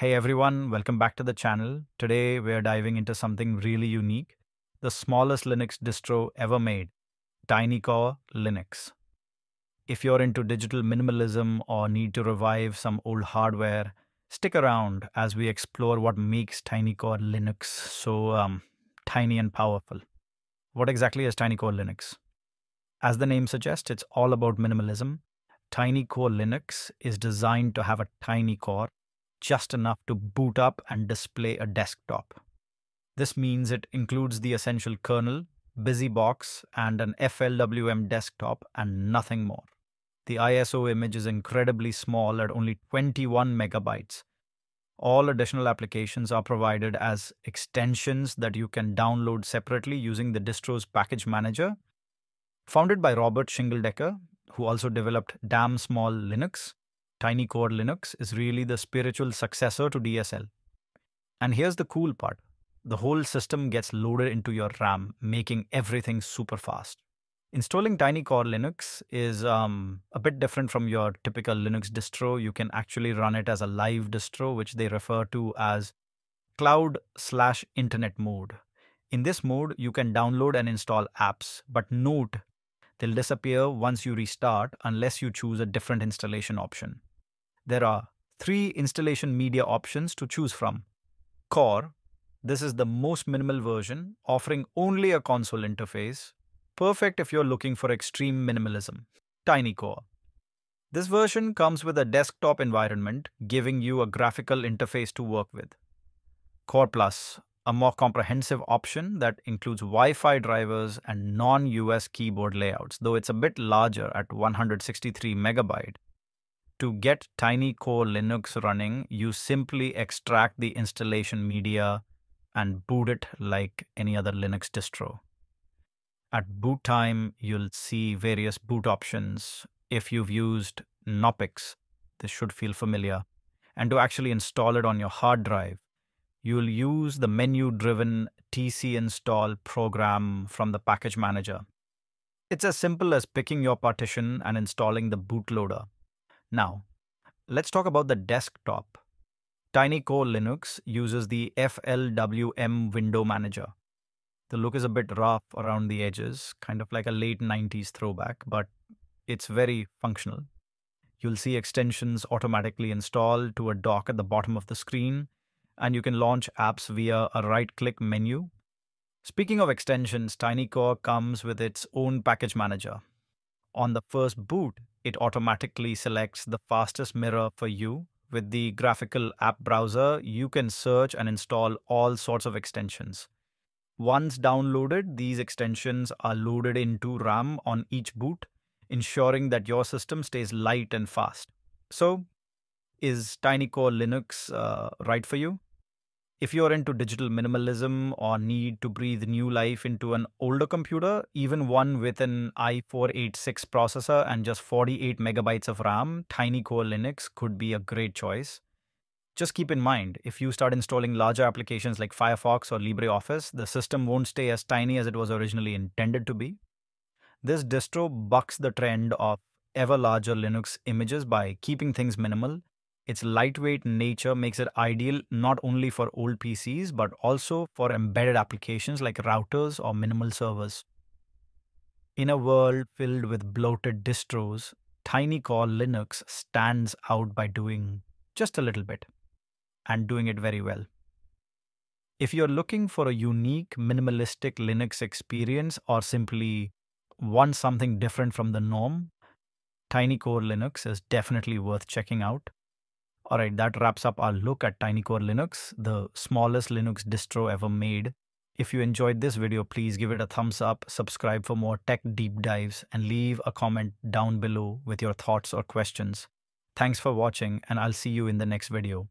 Hey everyone, welcome back to the channel. Today we are diving into something really unique the smallest Linux distro ever made, TinyCore Linux. If you're into digital minimalism or need to revive some old hardware, stick around as we explore what makes TinyCore Linux so um, tiny and powerful. What exactly is TinyCore Linux? As the name suggests, it's all about minimalism. TinyCore Linux is designed to have a tiny core just enough to boot up and display a desktop. This means it includes the essential kernel, BusyBox, and an FLWM desktop, and nothing more. The ISO image is incredibly small at only 21 megabytes. All additional applications are provided as extensions that you can download separately using the distro's package manager. Founded by Robert Shingledecker, who also developed Damn Small Linux, TinyCore Linux is really the spiritual successor to DSL. And here's the cool part the whole system gets loaded into your RAM, making everything super fast. Installing TinyCore Linux is um, a bit different from your typical Linux distro. You can actually run it as a live distro, which they refer to as cloud slash internet mode. In this mode, you can download and install apps, but note they'll disappear once you restart unless you choose a different installation option. There are three installation media options to choose from. Core, this is the most minimal version, offering only a console interface, perfect if you're looking for extreme minimalism. Tiny Core. This version comes with a desktop environment, giving you a graphical interface to work with. Core Plus, a more comprehensive option that includes Wi Fi drivers and non US keyboard layouts, though it's a bit larger at 163 megabyte. To get Tiny Core Linux running, you simply extract the installation media and boot it like any other Linux distro. At boot time, you'll see various boot options. If you've used Knoppix, this should feel familiar. And to actually install it on your hard drive, you'll use the menu driven TC install program from the package manager. It's as simple as picking your partition and installing the bootloader. Now, let's talk about the desktop. TinyCore Linux uses the FLWM window manager. The look is a bit rough around the edges, kind of like a late 90s throwback, but it's very functional. You'll see extensions automatically installed to a dock at the bottom of the screen, and you can launch apps via a right click menu. Speaking of extensions, TinyCore comes with its own package manager. On the first boot, it automatically selects the fastest mirror for you. With the graphical app browser, you can search and install all sorts of extensions. Once downloaded, these extensions are loaded into RAM on each boot, ensuring that your system stays light and fast. So, is TinyCore Linux uh, right for you? If you're into digital minimalism or need to breathe new life into an older computer, even one with an i486 processor and just 48 megabytes of RAM, Tiny Core Linux could be a great choice. Just keep in mind, if you start installing larger applications like Firefox or LibreOffice, the system won't stay as tiny as it was originally intended to be. This distro bucks the trend of ever larger Linux images by keeping things minimal its lightweight nature makes it ideal not only for old PCs but also for embedded applications like routers or minimal servers. In a world filled with bloated distros, TinyCore Linux stands out by doing just a little bit and doing it very well. If you're looking for a unique minimalistic Linux experience or simply want something different from the norm, TinyCore Linux is definitely worth checking out. All right, that wraps up our look at TinyCore Linux, the smallest Linux distro ever made. If you enjoyed this video, please give it a thumbs up, subscribe for more tech deep dives, and leave a comment down below with your thoughts or questions. Thanks for watching, and I'll see you in the next video.